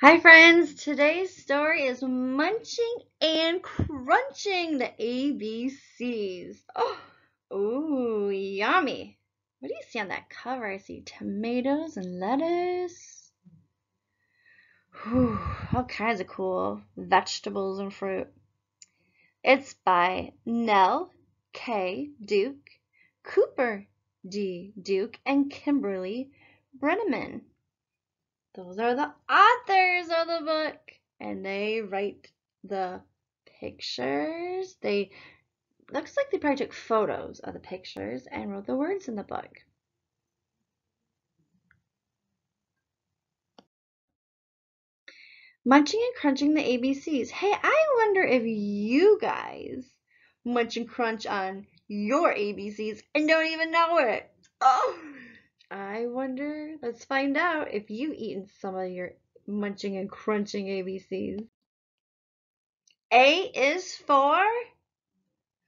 Hi friends, today's story is Munching and Crunching the ABCs. Oh, ooh, yummy. What do you see on that cover? I see tomatoes and lettuce. Whew, all kinds of cool vegetables and fruit. It's by Nell K. Duke, Cooper D. Duke, and Kimberly Brenneman. Those are the authors of the book. And they write the pictures. They looks like they probably took photos of the pictures and wrote the words in the book. Munching and crunching the ABCs. Hey, I wonder if you guys munch and crunch on your ABCs and don't even know it. Oh! I wonder, let's find out if you've eaten some of your munching and crunching ABCs. A is for,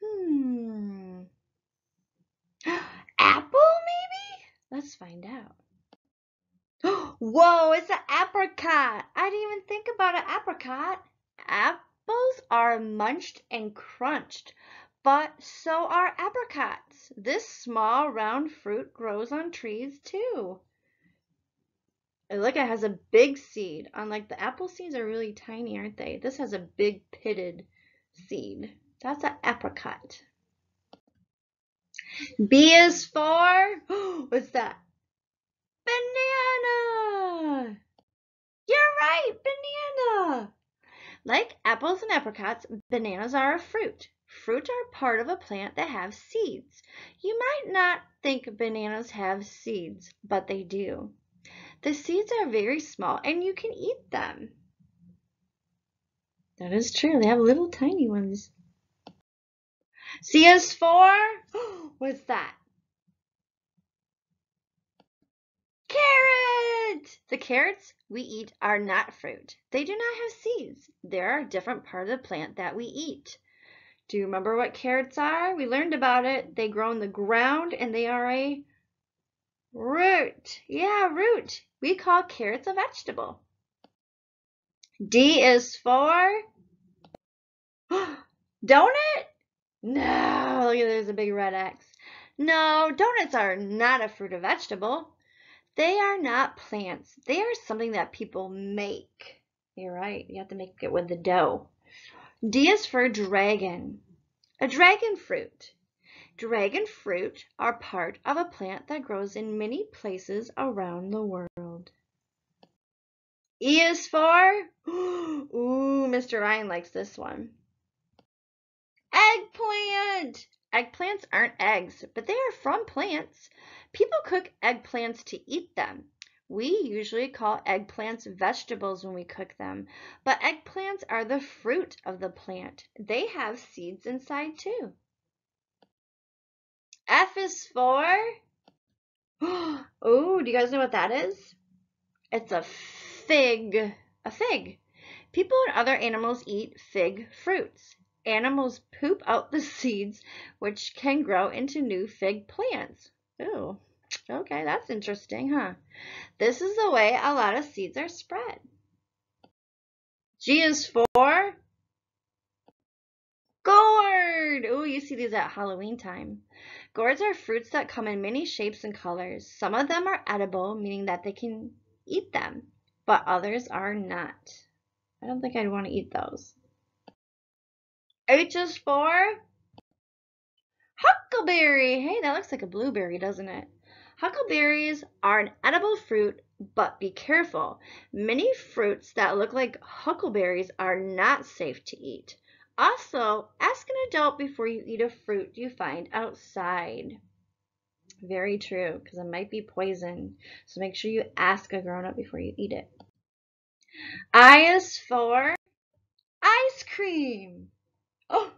hmm, apple maybe? Let's find out. Whoa, it's an apricot. I didn't even think about an apricot. Apples are munched and crunched but so are apricots. This small round fruit grows on trees too. And look, it has a big seed. Unlike the apple seeds are really tiny, aren't they? This has a big pitted seed. That's an apricot. B is for, what's that? Banana! You're right, banana! Like apples and apricots, bananas are a fruit. Fruit are part of a plant that have seeds. You might not think bananas have seeds, but they do. The seeds are very small and you can eat them. That is true. They have little tiny ones. C is for, what's that? Carrot! The carrots we eat are not fruit. They do not have seeds. They are a different part of the plant that we eat. Do you remember what carrots are? We learned about it. They grow in the ground and they are a root. Yeah, root. We call carrots a vegetable. D is for donut? No, look at there's a big red X. No, donuts are not a fruit or vegetable. They are not plants. They are something that people make. You're right. You have to make it with the dough. D is for dragon. A dragon fruit. Dragon fruit are part of a plant that grows in many places around the world. E is for, ooh, Mr. Ryan likes this one. Eggplant! Eggplants aren't eggs, but they are from plants. People cook eggplants to eat them. We usually call eggplants vegetables when we cook them, but eggplants are the fruit of the plant. They have seeds inside too. F is for, oh, do you guys know what that is? It's a fig, a fig. People and other animals eat fig fruits. Animals poop out the seeds, which can grow into new fig plants. Ooh. Okay, that's interesting, huh? This is the way a lot of seeds are spread. G is for gourd. Oh, you see these at Halloween time. Gourds are fruits that come in many shapes and colors. Some of them are edible, meaning that they can eat them, but others are not. I don't think I'd want to eat those. H is for huckleberry. Hey, that looks like a blueberry, doesn't it? Huckleberries are an edible fruit, but be careful. Many fruits that look like huckleberries are not safe to eat. Also, ask an adult before you eat a fruit you find outside. Very true, because it might be poison. So make sure you ask a grown-up before you eat it. I is for ice cream. Oh,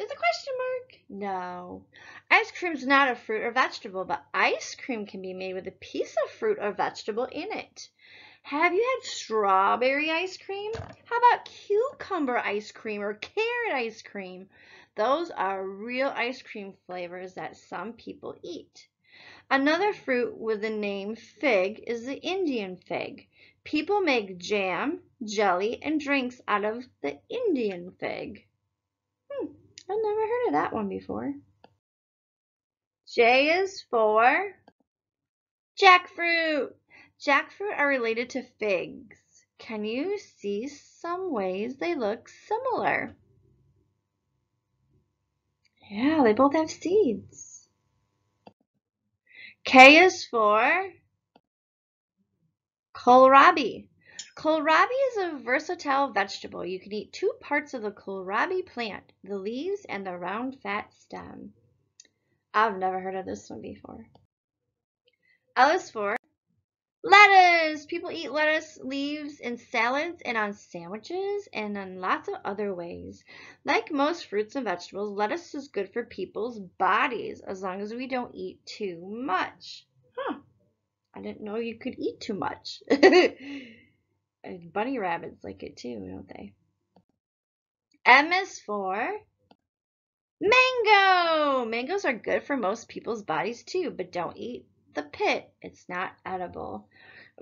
there's a question mark. No. Ice cream is not a fruit or vegetable, but ice cream can be made with a piece of fruit or vegetable in it. Have you had strawberry ice cream? How about cucumber ice cream or carrot ice cream? Those are real ice cream flavors that some people eat. Another fruit with the name fig is the Indian fig. People make jam, jelly, and drinks out of the Indian fig. I've never heard of that one before. J is for jackfruit. Jackfruit are related to figs. Can you see some ways they look similar? Yeah, they both have seeds. K is for kohlrabi. Kohlrabi is a versatile vegetable. You can eat two parts of the kohlrabi plant, the leaves and the round fat stem. I've never heard of this one before. L for lettuce. People eat lettuce leaves in salads and on sandwiches and in lots of other ways. Like most fruits and vegetables, lettuce is good for people's bodies as long as we don't eat too much. Huh. I didn't know you could eat too much. and bunny rabbits like it too, don't they? M is for mango. Mangoes are good for most people's bodies too, but don't eat the pit. It's not edible.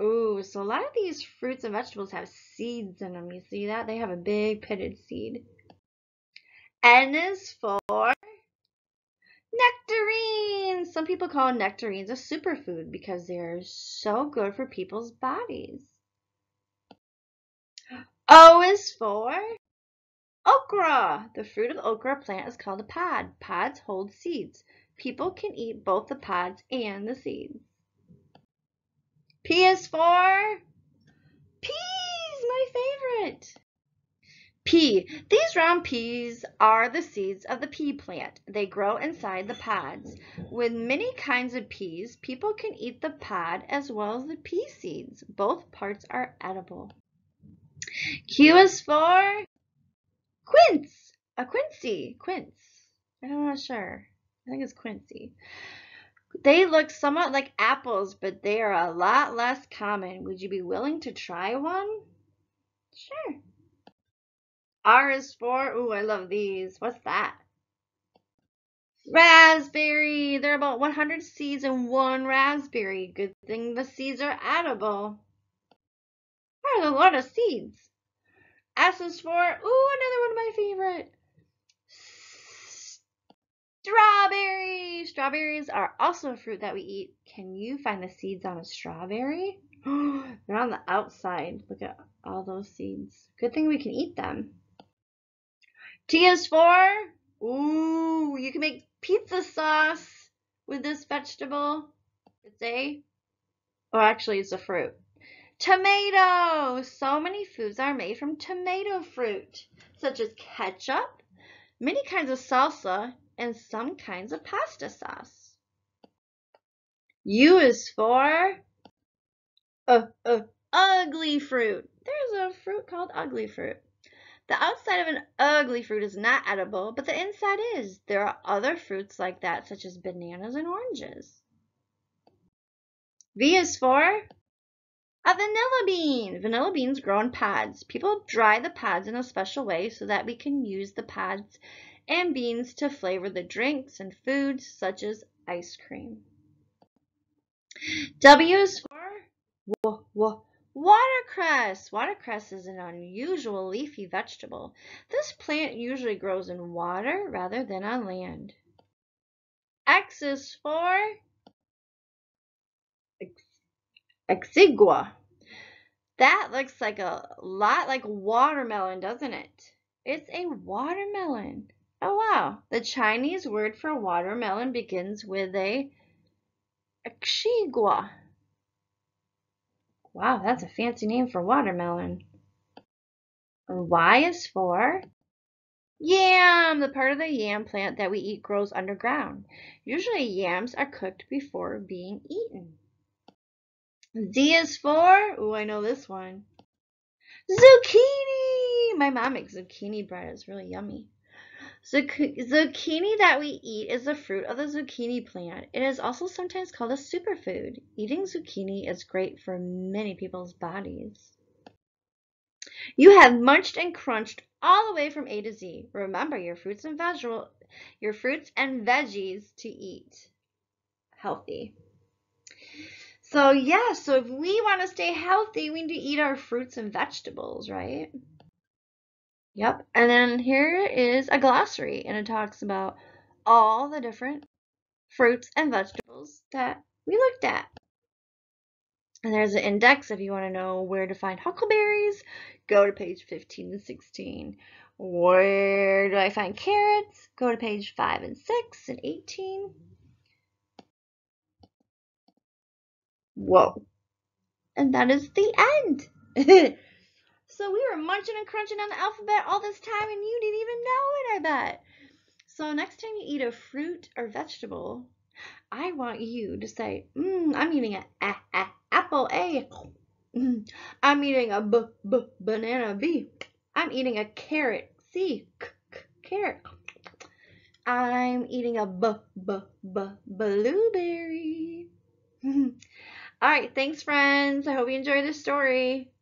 Ooh, so a lot of these fruits and vegetables have seeds in them. You see that? They have a big pitted seed. N is for nectarines. Some people call nectarines a superfood because they're so good for people's bodies. O is for okra. The fruit of the okra plant is called a pod. Pods hold seeds. People can eat both the pods and the seeds. P is for peas, my favorite. Pea. These round peas are the seeds of the pea plant. They grow inside the pods. With many kinds of peas, people can eat the pod as well as the pea seeds. Both parts are edible. Q is for quince. A quincy. Quince. I'm not sure. I think it's quincy. They look somewhat like apples, but they are a lot less common. Would you be willing to try one? Sure. R is for, ooh, I love these. What's that? Raspberry. There are about 100 seeds in one raspberry. Good thing the seeds are edible. There's a lot of seeds. S for, ooh, another one of my favorite. Strawberry. Strawberries are also a fruit that we eat. Can you find the seeds on a strawberry? They're on the outside. Look at all those seeds. Good thing we can eat them. T is for, ooh, you can make pizza sauce with this vegetable. It's a, or actually it's a fruit. Tomato. So many foods are made from tomato fruit, such as ketchup, many kinds of salsa, and some kinds of pasta sauce. U is for uh, uh, ugly fruit. There's a fruit called ugly fruit. The outside of an ugly fruit is not edible, but the inside is. There are other fruits like that, such as bananas and oranges. V is for a vanilla bean. Vanilla beans grow in pods. People dry the pods in a special way so that we can use the pods and beans to flavor the drinks and foods such as ice cream. W is for watercress. Watercress is an unusual leafy vegetable. This plant usually grows in water rather than on land. X is for exigua. That looks like a lot like watermelon, doesn't it? It's a watermelon. Oh wow, the Chinese word for watermelon begins with a exigua. Wow, that's a fancy name for watermelon. Y is for yam. The part of the yam plant that we eat grows underground. Usually yams are cooked before being eaten. Z is for, oh, I know this one. Zucchini. My mom makes zucchini bread. It's really yummy. Zucchini that we eat is the fruit of the zucchini plant. It is also sometimes called a superfood. Eating zucchini is great for many people's bodies. You have munched and crunched all the way from A to Z. Remember your fruits and vegetable, your fruits and veggies to eat healthy. So yeah, so if we want to stay healthy, we need to eat our fruits and vegetables, right? Yep. And then here is a glossary, and it talks about all the different fruits and vegetables that we looked at. And there's an index if you want to know where to find huckleberries. Go to page 15 and 16. Where do I find carrots? Go to page 5 and 6 and 18. Whoa. And that is the end. so we were munching and crunching on the alphabet all this time and you didn't even know it, I bet. So next time you eat a fruit or vegetable, I want you to say, mm, I'm eating an a, a, apple A. I'm eating a b, b, banana B. I'm eating a carrot C. C, c, carrot. I'm eating a b, b, b, blueberry. All right, thanks, friends. I hope you enjoyed this story.